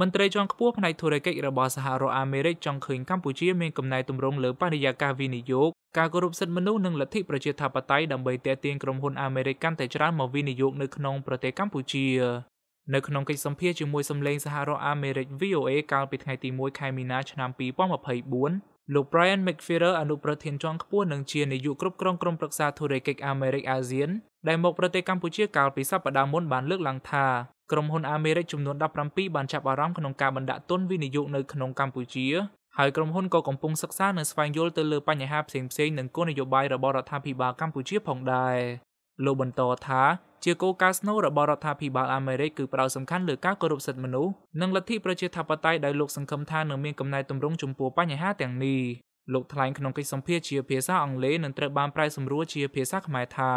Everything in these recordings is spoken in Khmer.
មន្ត្រីជាន់ខ្ពស់ផ្នែកធុរកិច្ចរបស់សហរដ្ឋអាមេរិកចង់ឃើញកម្ពុជាមានកំណែទម្រង់លើបរិយាកាសវិនិយោគការគោរពសិទ្ធិមនុស្សនិងលទ្ធិប្រជាធិបតេយ្យដើម្បីទាក់ទាញក្រុមហ៊ុនអាមេរិកកាន់តែច្រើនមកវិនិយោគនៅក្នុងប្រទេសកម្ពុជានៅក្នុងកិច្ចសម្ភាសជាមួយសម្លេងសហរដ្ឋអាមេរិក VOA កាលពីថ្ងៃទី1ខែមីនាឆ្នាំ2024លោក Brian McFerrer អនុប្រធានជាន់ខ្ពស់និងជានាយកគ្រប់គ្រងក្រុមប្រឹក្សាធុរកិច្ចអាមេរិកអាស៊ានដែលមកប្រទេសកម្ពុជាកាលពីសប្តាហ៍មុនបានលើកឡើងថា ក្រុមហ៊ុនអាមេរិកចំនួន17បានចាប់អារម្មណ៍ក្នុងការបណ្ដាក់ទុនវិនិយោគនៅក្នុងកម្ពុជាហើយក្រុមហ៊ុនក៏កំពុងសិក្សានិងស្វែងយល់ទៅលើបញ្ហាផ្សេងៗនិងគោលនយោបាយរបស់រដ្ឋាភិបាលកម្ពុជាផងដែរលោកបន្តថាជាគោលការណ៍ស្នូលរបស់រដ្ឋាភិបាលអាមេរិកគឺផ្ដោតសំខាន់លើការគោរពសិទ្ធិមនុស្សនិងលទ្ធិប្រជាធិបតេយ្យដោយលោកសង្ឃឹមថានឹងមានកំណែទម្រង់ចំពោះបញ្ហាទាំងនេះលោកថ្លែងក្នុងកិច្ចសម្ភាសជាភាសាអង់គ្លេសនិងត្រូវបានប្រែសម្រួលជាភាសាខ្មែរថា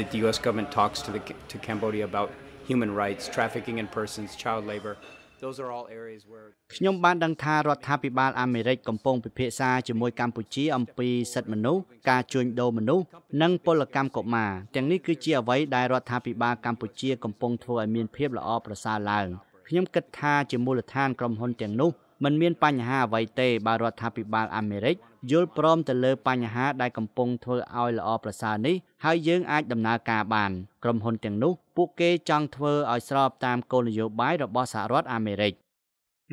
The US government talks to the to Cambodia about human rights, trafficking in persons, child labor. Those are all areas where ខ្ញុំបានដឹងថារដ្ឋាភិបាលអាមេរិកកំពុងពិភាក្សាជាមួយកម្ពុជាអំពីសិទ្ធិមនុស្សការជួញដូរមនុស្សនិងពលកម្មកុមារទាំងនេះគឺជាអ្វីដែលរដ្ឋាភិបាលកម្ពុជាកំពុងធ្វើឲ្យមានភាពល្អប្រសើរឡើងខ្ញុំគិតថាជាមូលដ្ឋានក្រុមហ៊ុនទាំងនោះ មិនមានបញ្ហាអ្វីទេបើរដ្ឋាភិបាលអាមេរិកយល់ព្រមទៅលើបញ្ហាដែលកំពុងធ្វើឲ្យល្អប្រសើរនេះហើយយើងអាចដំណើរការបានក្រុមហ៊ុនទាំងនោះពួកគេចង់ធ្វើឲ្យស្របតាមគោលនយោបាយរបស់សហរដ្ឋអាមេរិក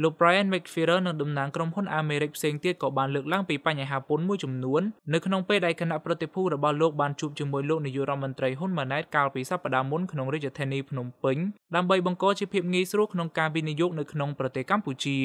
លោក Brian McFerrer និងតំណាងក្រុមហ៊ុនអាមេរិកផ្សេងទៀតក៏បានលើកឡើងពីបញ្ហាពន្ធមួយចំនួននៅក្នុងពេលដែលគណៈប្រតិភូរបស់លោកបានជួបជាមួយលោកនាយករដ្ឋមន្ត្រីហ៊ុនម៉ាណែតកាលពីសប្តាហ៍មុនក្នុងរាជធានីភ្នំពេញដើម្បីបង្កជាភាពងាយស្រួលក្នុងការវិនិយោគនៅក្នុងប្រទេសកម្ពុជា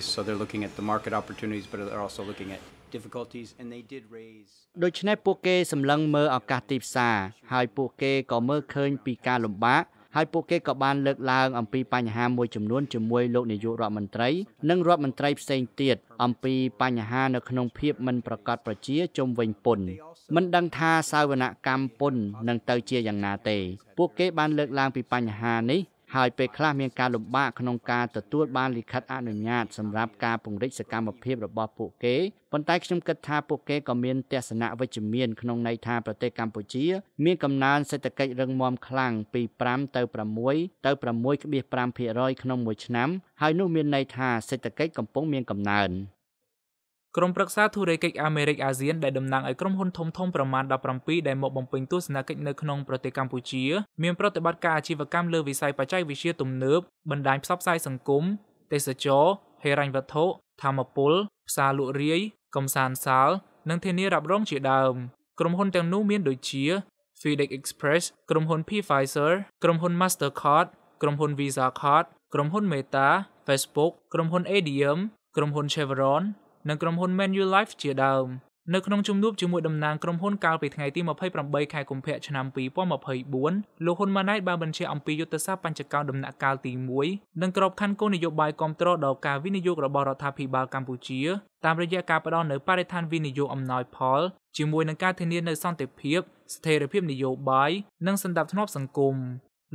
So they're looking at the market opportunities, but they're also looking at difficulties and they did raise ដូច្នេះពួកគេសម្លឹងមើលឱកាសទីផ្សារហើយពួកគេក៏មើលឃើញពីការលំបាកហើយពួកគេក៏បានលើកឡើងអំពីបញ្ហាមួយចំនួនជាមួយលោកនាយករដ្ឋមន្ត្រី និងរដ្ឋមន្ត្រីផ្សេងទៀតអំពីបញ្ហានៅក្នុងភាពមិនប្រកបប្រជាជុំវិញពន្ធមិនដឹងថាសាវនកម្មពន្ធនឹងទៅជាយ៉ាងណាទេ ពួកគេបានលើកឡើងពីបញ្ហានេះ ហើយពេលខ្លះមានការលំបាកក្នុងការទទួលបានលិខិតអនុញ្ញាតសម្រាប់ការពង្រីកសកម្មភាពរបស់ពួកគេប៉ុន្តែខ្ញុំគិតថាពួកគេក៏មានទស្សនៈវិជ្ជមានក្នុងន័យថាប្រទេសកម្ពុជា មានកំណើនសេដ្ឋកិច្ចរឹងមាំខ្លាំងពី5ទៅ6ទៅ6.5%ក្នុងមួយឆ្នាំហើយនោះមានន័យថាសេដ្ឋកិច្ចកំពុងមានកំណើន ក្រុមប្រឹក្សាធុរកិច្ចអាមេរិកអាស៊ានដែលតំណាងឲ្យក្រុមហ៊ុនធំធំប្រមាណ17ដែលមកបំពេញទស្សនកិច្ចនៅក្នុងប្រទេសកម្ពុជាមានប្រតិបត្តិការអាជីវកម្មលើវិស័យបច្ចេកវិទ្យាទំនើបបណ្ដាញផ្សព្វផ្សាយសង្គមទេសចរហេរញ្ញវត្ថុធម្មពលផ្សារលក់រាយកំសាន្តសាលនិងធានារ៉ាប់រងជាដើមក្រុមហ៊ុនទាំងនោះមានដូចជា FedEx Express ក្រុមហ៊ុន P Pfizer ក្រុមហ៊ុន Mastercard ក្រុមហ៊ុន Visa Card ក្រុមហ៊ុន Meta Facebook ក្រុមហ៊ុន ADM ក្រុមហ៊ុន Chevron និងក្រុមហ៊ុន Manulife ជាដើមនៅក្នុងជំនួបជាមួយតំណាងក្រុមហ៊ុនកាលពីថ្ងៃទី28ខែកុម្ភៈឆ្នាំ2024លោកហ៊ុនម៉ាណែតបានបញ្ជាក់អំពីយុទ្ធសាស្ត្របញ្ចកោណដំណាក់កាលទី1និងក្របខ័ណ្ឌគោលនយោបាយគ្រប់គ្រងដល់ការវិនិយោគរបស់រដ្ឋាភិបាលកម្ពុជាតាមរយៈការផ្ដល់នូវបរិស្ថានវិនិយោគអំណោយផលជាមួយនឹងការធានានូវសន្តិភាពស្ថិរភាពនយោបាយនិងសន្តិភាពសង្គម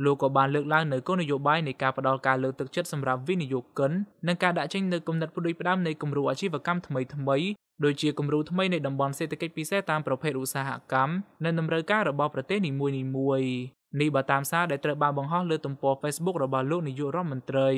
លោកក៏បានលើកឡើងនៅគោលនយោបាយនៃការផ្តល់ការលើកទឹកចិត្តសម្រាប់វិនិយោគិននិងការដាក់ចេញនូវគំនិតផ្ដួចផ្ដើមនៃគំរូអាជីវកម្មថ្មីថ្មីដូចជាគំរូថ្មីនៃតំបន់សេដ្ឋកិច្ចពិសេសតាមប្រភេទឧស្សាហកម្មនិងតម្រូវការរបស់ប្រទេសនីមួយៗនេះបើតាមសារដែលត្រូវបានបង្ហោះលើទំព័រ Facebook របស់លោកនាយករដ្ឋមន្ត្រី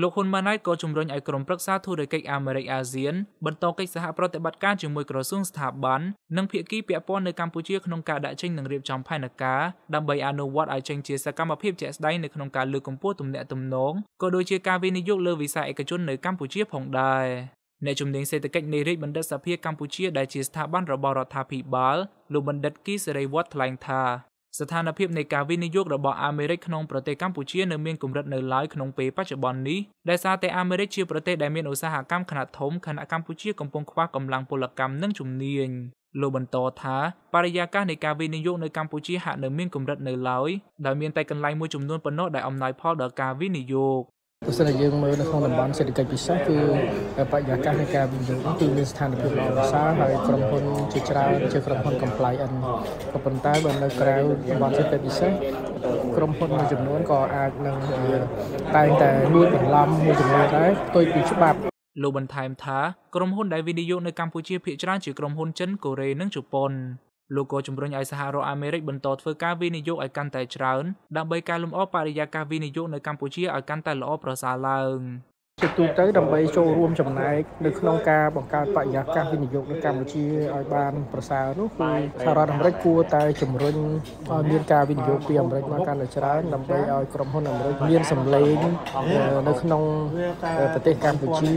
លោកហ៊ុនម៉ាណែតក៏ជំរុញឲ្យក្រុមប្រឹក្សាធុរកិច្ចអាមេរិកអាស៊ានបន្តកិច្ចសហប្រតិបត្តិការជាមួយក្រសួងស្ថាប័ននិងភាគីពាក់ព័ន្ធនៅកម្ពុជាក្នុងការដាក់ចេញនិងរៀបចំផែនការដើម្បីអនុវត្តឲ្យចេញជាសកម្មភាពជាក់ស្ដែងនៅក្នុងការលើកកម្ពស់ទំនាក់ទំនងក៏ដូចជាការវិនិយោគលើវិស័យឯកជននៅកម្ពុជាផងដែរអ្នកជំនាញសេដ្ឋកិច្ចនៃរាជបណ្ឌិតសភាកម្ពុជាដែលជាស្ថាប័នរបស់រដ្ឋាភិបាលលោកបណ្ឌិតគីសេរីវត្តថ្លែងថា ស្ថានភាពនៃការវិនិយោគរបស់អាមេរិកក្នុងប្រទេសកម្ពុជានៅមានកម្រិតនៅឡើយក្នុងពេលបច្ចុប្បន្ននេះដែលសារតែអាមេរិកជាប្រទេសដែលមានឧស្សាហកម្មខ្នាតធំខណៈកម្ពុជាកំពុងខ្វះកម្លាំងពលកម្មនិងជំនាញលោកបន្តថាបរិយាកាសនៃការវិនិយោគនៅកម្ពុជាហាក់នៅមានកម្រិតនៅឡើយដោយមានតែកន្លែងមួយចំនួនប៉ុណ្ណោះដែលអំណោយផលដល់ការវិនិយោគ ទោះតែយើងមើលនៅក្នុងតំបន់សេដ្ឋកិច្ចពិសេសគឺបរិយាកាសនៃការវិនិយោគនេះគឺមានស្ថានភាពល្អប្រសើរហើយក្រុមហ៊ុនជាច្រើនជាក្រុមហ៊ុន compliant ក៏ប៉ុន្តែបើនៅក្រៅតំបន់សេដ្ឋកិច្ចពិសេសក្រុមហ៊ុនមួយចំនួនក៏អាចនឹងតែងតែលួចបន្លំមួយចំនួនដែរផ្ទុយពីច្បាប់លោកបន្ថែមថាក្រុមហ៊ុនដែលវិនិយោគនៅកម្ពុជាភាគច្រើនជាក្រុមហ៊ុនចិនកូរ៉េនិងជប៉ុន លោកក៏ជំរុញឲ្យសហរដ្ឋអាមេរិកបន្តធ្វើការវិនិយោគឲ្យកាន់តែច្រើនដើម្បីកែលម្អបរិយាកាសវិនិយោគនៅកម្ពុជាឲ្យកាន់តែល្អប្រសើរឡើង។ ជាទូទៅដើម្បីចូលរួមចំណែកនៅក្នុងការបង្កើតបរិយាកាសវិនិយោគនៅកម្ពុជាឲ្យបានប្រសើរនោះគឺសហរដ្ឋអាមេរិកគួរតែជំរុញឲ្យមានការវិនិយោគពីអាមេរិកមកកាន់តែច្រើនដើម្បីឲ្យក្រុមហ៊ុនអាមេរិកមានសម្លេងនៅក្នុងប្រទេសកម្ពុជា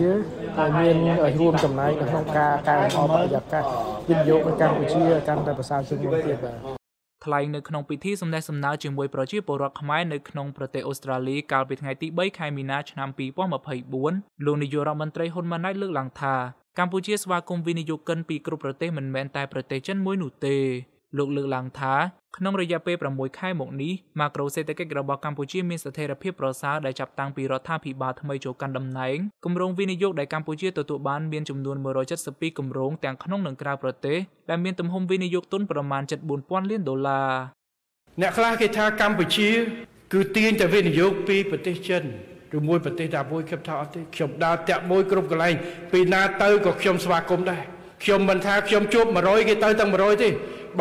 ហើយមានរួមចំណែកនៅក្នុងការកែលម្អបរិយាកាសវិនិយោគនៅកម្ពុជាឲ្យកាន់តែប្រសើរជាងមុនទៀតបាទ ថ្លែងនៅក្នុងពិធីសម្ដែងសម្ណើជាមួយប្រជាពលរដ្ឋខ្មែរនៅក្នុងប្រទេសអូស្ត្រាលីកាលពីថ្ងៃទី3ខែមីនាឆ្នាំ2024លោកនាយករដ្ឋមន្ត្រីហ៊ុនម៉ាណែតលើកឡើងថាកម្ពុជាស្វាគមន៍វិនិយោគិនពីគ្រប់ប្រទេសមិនមែនតែប្រទេសចិនមួយនោះទេ លោកលើកឡើងថាក្នុងរយៈពេល6ខែមកនេះម៉ាក្រូសេដ្ឋកិច្ចរបស់កម្ពុជាមានស្ថិរភាពប្រសើរដែលចាប់តាំងពីរដ្ឋាភិបាលថ្មីចូលកាន់តំណែងគម្រោងវិនិយោគដែលកម្ពុជាទទួលបានមានចំនួន172គម្រោងទាំងក្នុងនិងក្រៅប្រទេសដែលមានទំហំវិនិយោគទុនប្រមាណ74000លានដុល្លារអ្នកខ្លះគេថាកម្ពុជា គឺទាញតែវិនិយោគពីប្រទេសចិនឬមួយប្រទេសតាមួយខ្ញុំថាអត់ទេខ្ញុំដើរតាក់មួយគ្រប់កន្លែងពីណាទៅក៏ខ្ញុំស្វាគមន៍ដែរខ្ញុំមិនថាខ្ញុំជួប100គេទៅទាំង100ទេ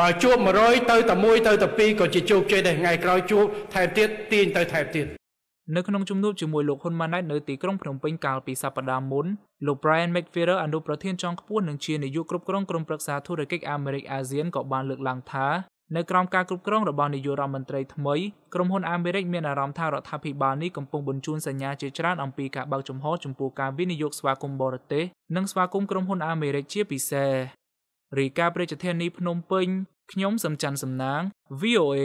បើជួប100ទៅតែ1ទៅតែ2ក៏ជាជោគជ័យដែរថ្ងៃក្រោយជួបថែមទៀតទាញទៅថែមទៀតនៅក្នុងជំនួបជាមួយលោកហ៊ុនម៉ាណែតនៅទីក្រុងភ្នំពេញកាលពីសប្តាហ៍មុនលោក Brian McFerrer អនុប្រធានចុងខ្ពស់និងជានាយកគ្រប់គ្រងក្រុមប្រឹក្សាធុរកិច្ចអាមេរិកអាស៊ានក៏បានលើកឡើងថានៅក្រោមការគ្រប់គ្រងរបស់នាយករដ្ឋមន្ត្រីថ្មីក្រុមហ៊ុនអាមេរិកមានអារម្មណ៍ថារដ្ឋាភិបាលនេះកំពុងបញ្ជូនសញ្ញាជាច្រើនអំពីការបើកចំហចំពោះការវិនិយោគស្វាគមន៍បរទេសនិងស្វាគមន៍ក្រុមហ៊ុនអាមេរិកជាពិសេស រីកាប្រជាធានីភ្នំពេញខ្ញុំសំច័ន្ទសំណាង VOA